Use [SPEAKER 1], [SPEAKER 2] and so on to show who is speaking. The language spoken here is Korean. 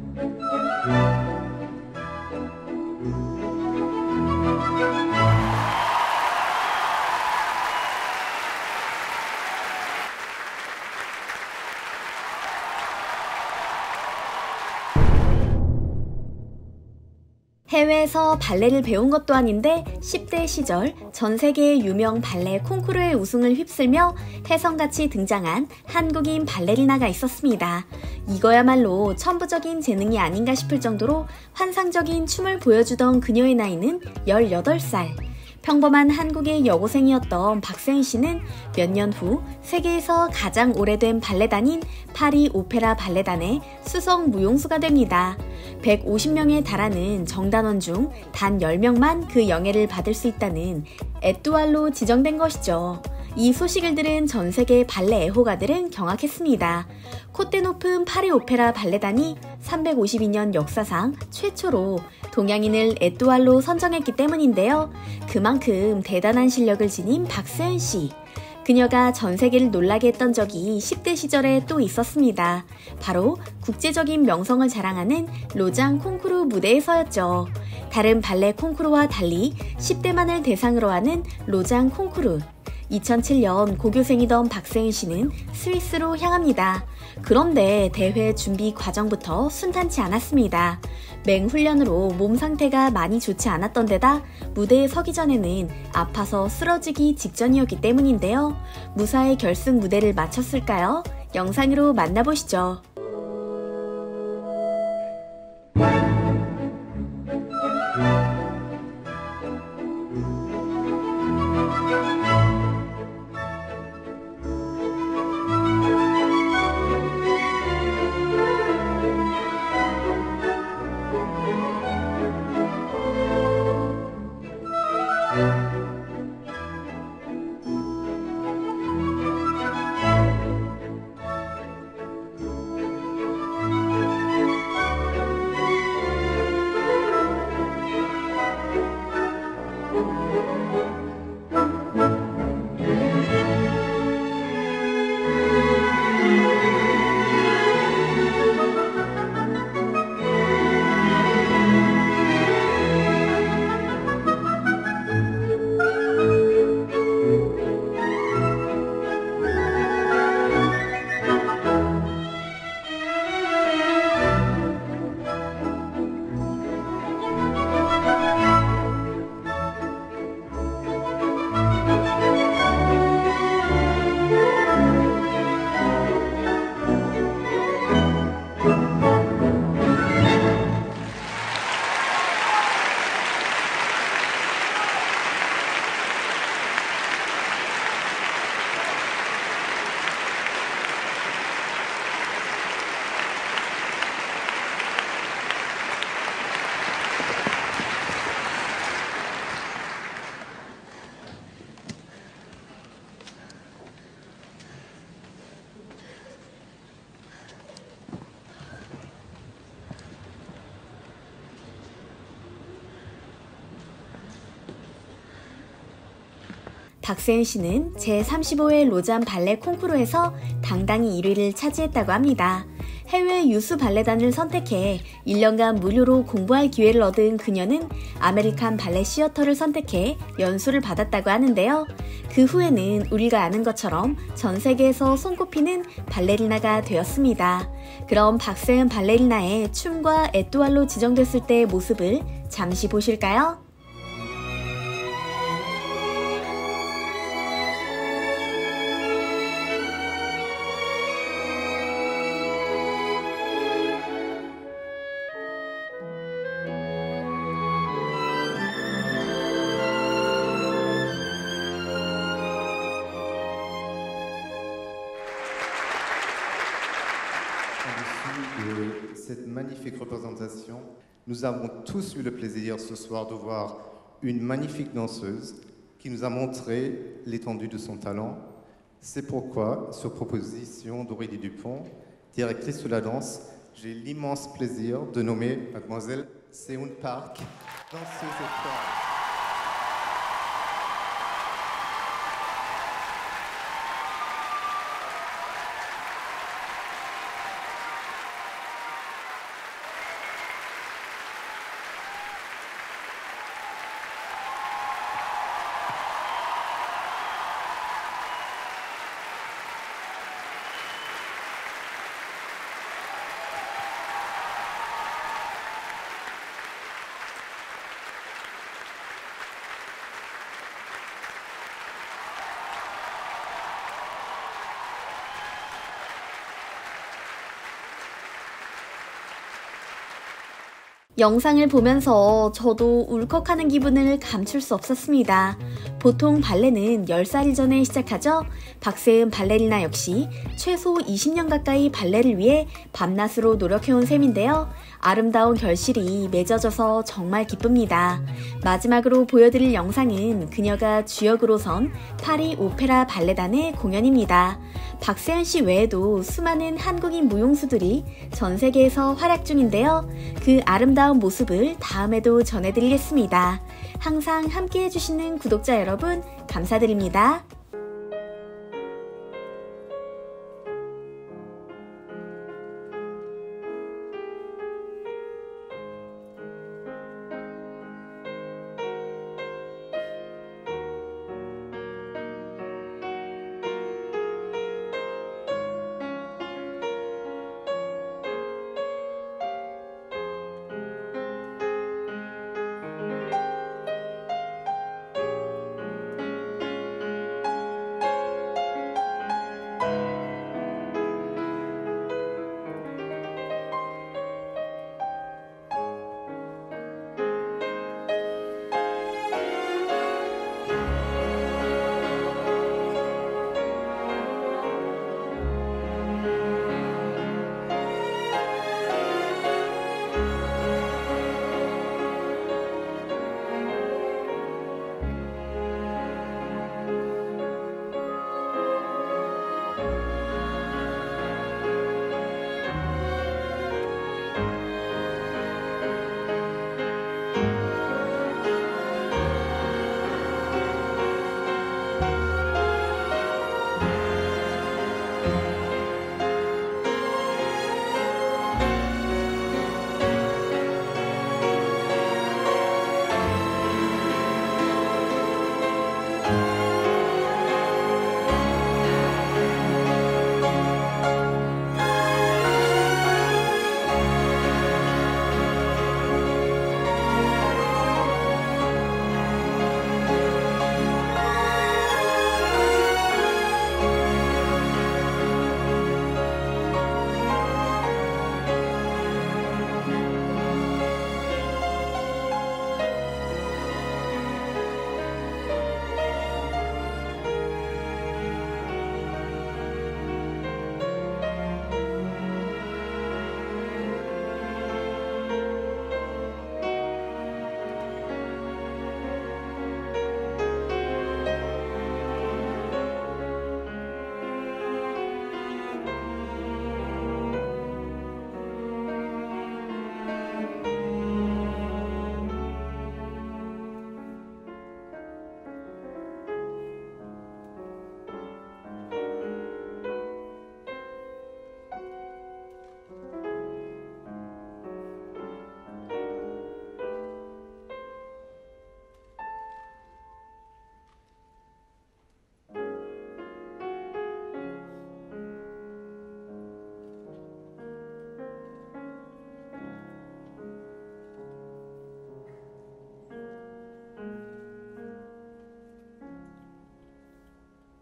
[SPEAKER 1] Música 해외에서 발레를 배운 것도 아닌데 10대 시절 전 세계의 유명 발레 콩쿠르의 우승을 휩쓸며 혜성같이 등장한 한국인 발레리나가 있었습니다. 이거야말로 천부적인 재능이 아닌가 싶을 정도로 환상적인 춤을 보여주던 그녀의 나이는 18살. 평범한 한국의 여고생이었던 박세은 씨는 몇 년 후 세계에서 가장 오래된 발레단인 파리 오페라 발레단의 수석 무용수가 됩니다. 150명에 달하는 정단원 중 단 10명만 그 영예를 받을 수 있다는 에뚜알로 지정된 것이죠. 이 소식을 들은 전 세계 발레 애호가들은 경악했습니다. 콧대 높은 파리 오페라 발레단이 352년 역사상 최초로 동양인을 에뚜알로 선정했기 때문인데요. 그만큼 대단한 실력을 지닌 박세은 씨. 그녀가 전 세계를 놀라게 했던 적이 10대 시절에 또 있었습니다. 바로 국제적인 명성을 자랑하는 로장 콩쿠르 무대에서였죠. 다른 발레 콩쿠르와 달리 10대만을 대상으로 하는 로장 콩쿠르. 2007년 고교생이던 박세은 씨는 스위스로 향합니다. 그런데 대회 준비 과정부터 순탄치 않았습니다. 맹훈련으로 몸 상태가 많이 좋지 않았던 데다 무대에 서기 전에는 아파서 쓰러지기 직전이었기 때문인데요. 무사히 결승 무대를 마쳤을까요? 영상으로 만나보시죠. 박세은 씨는 제35회 로잔 발레 콩쿠르에서 당당히 1위를 차지했다고 합니다. 해외 유수 발레단을 선택해 1년간 무료로 공부할 기회를 얻은 그녀는 아메리칸 발레 시어터를 선택해 연수를 받았다고 하는데요. 그 후에는 우리가 아는 것처럼 전 세계에서 손꼽히는 발레리나가 되었습니다. 그럼 박세은 발레리나의 춤과 étoile로 지정됐을 때의 모습을 잠시 보실까요?
[SPEAKER 2] Magnifique représentation. Nous avons tous eu le plaisir ce soir de voir une magnifique danseuse qui nous a montré l'étendue de son talent. C'est pourquoi, sur proposition d'Aurélie Dupont, directrice de la danse, j'ai l'immense plaisir de nommer mademoiselle Seun Park, danseuse étoile.
[SPEAKER 1] 영상을 보면서 저도 울컥하는 기분을 감출 수 없었습니다. 보통 발레는 10살 전에 시작하죠. 박세은 발레리나 역시 최소 20년 가까이 발레를 위해 밤낮으로 노력해온 셈인데요. 아름다운 결실이 맺어져서 정말 기쁩니다. 마지막으로 보여드릴 영상은 그녀가 주역으로 선 파리 오페라 발레단의 공연입니다. 박세현 씨 외에도 수많은 한국인 무용수들이 전 세계에서 활약 중인데요. 그 아름다운 모습을 다음에도 전해드리겠습니다. 항상 함께 해주시는 구독자 여러분, 감사드립니다.